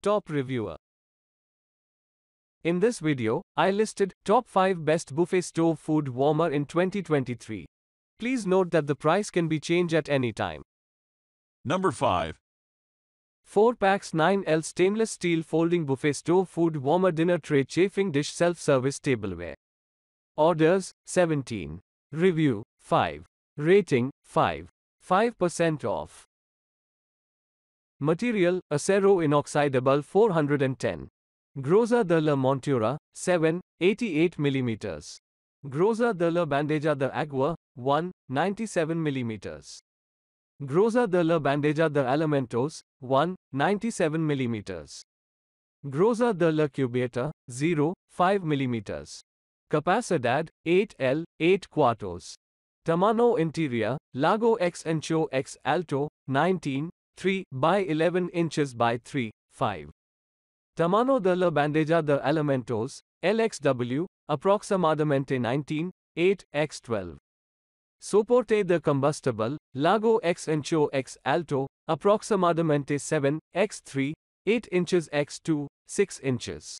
Top Reviewer. In this video, I listed top 5 best buffet stove food warmer in 2023. Please note that the price can be changed at any time. Number 5. 4 packs 9L stainless steel folding buffet stove food warmer dinner tray chafing dish self-service tableware. Orders 17. Review 5. Rating 5. 5% off. Material Acero inoxidable 410. Groza de la Montura 7, 88 mm. Groza de la Bandeja de Agua 1, 97 mm. Groza de la Bandeja de Alimentos 1, 97 mm. Groza de la Cubeta 0, 5 mm. Capacidad 8L 8 quartos. Tamano Interior Lago X Ancho X Alto 19, 3 by 11 inches by 3, 5. Tamano de la Bandeja de Alimentos, LXW, aproximadamente 19, 8 x 12. Soporte de combustible, Lago X Ancho X Alto, aproximadamente 7, x 3, 8 inches x 2, 6 inches.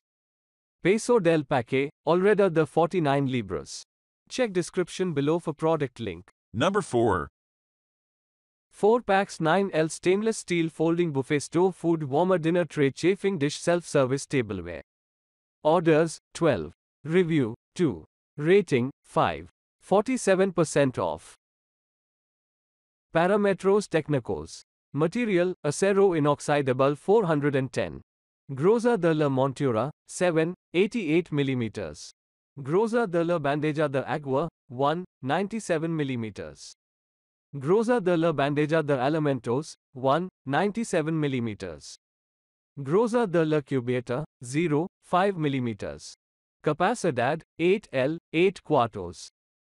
Peso del Paque, already the 49 libras. Check description below for product link. Number 4. 4 packs 9L stainless steel folding buffet stove food warmer dinner tray chafing dish self-service tableware. Orders 12. Review 2. Rating 5. 47% off. Parametros Technicos. Material Acero inoxidable 410. Groza de la Montura 7, 88 mm. Groza de la Bandeja de Agua 1, 97 mm. Groza de la Bandeja de Alimentos 1, 97 mm. Groza de la Cubeta 0, 5 mm. Capacidad 8L 8 cuartos.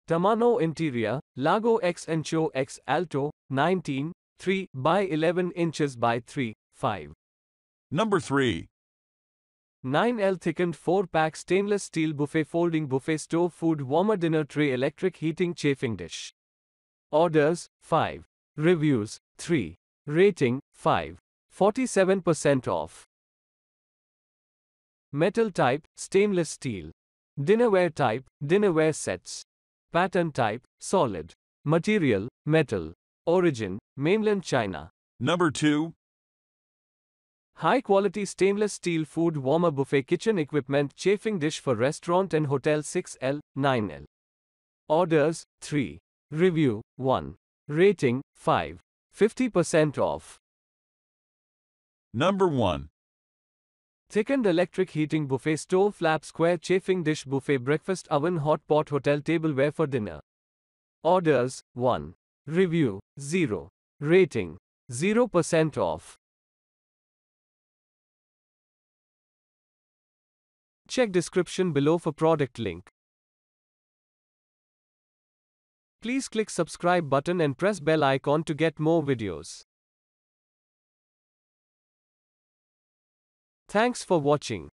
Tamano Interior Lago X Ancho X Alto 19, 3 by 11 inches by 3, 5. Number 3. 9L thickened 4 pack stainless steel buffet folding buffet stove food warmer dinner tray electric heating chafing dish. Orders 5. Reviews 3. Rating 5. 47% off. Metal type stainless steel. Dinnerware type dinnerware sets. Pattern type solid. Material metal. Origin mainland China. Number 2. High quality stainless steel food warmer buffet kitchen equipment chafing dish for restaurant and hotel 6L, 9L. Orders 3. Review 1. Rating 5. 50% off. Number 1. Thickened electric heating buffet stove flap square chafing dish buffet breakfast oven hot pot hotel tableware for dinner. Orders 1. Review 0. Rating 0% off. Check description below for product link. Please click subscribe button and press bell icon to get more videos. Thanks for watching.